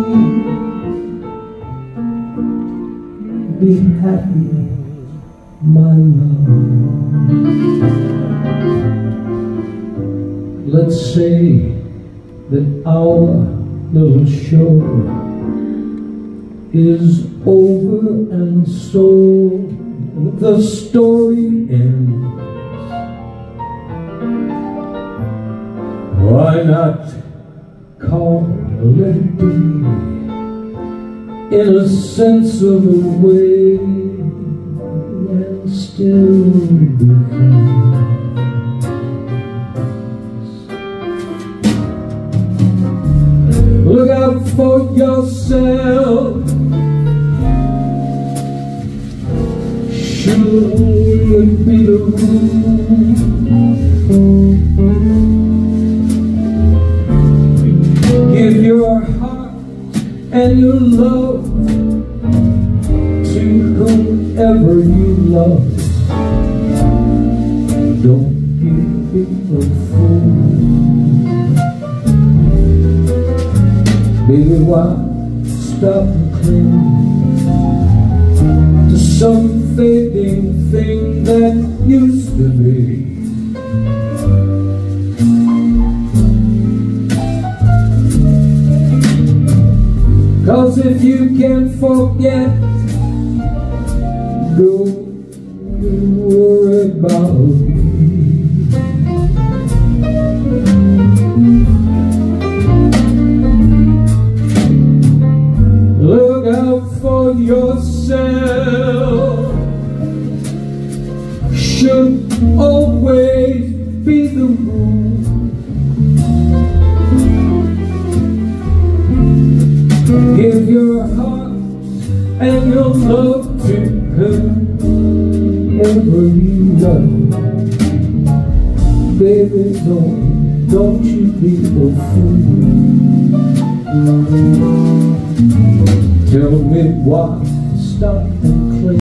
Be happy, my love. Let's say that our little show is over and so the story ends. Why not call it be? in a sense of a way and still be. Look out for yourself. Should be the rule. And your love to whomever you love. Don't be a fool. Baby, why stop and cling to some fading thing that used to be? Cause if you can't forget, don't Give your heart and your love to her whoever you love. Baby, don't, don't you be a fool. Tell me why stop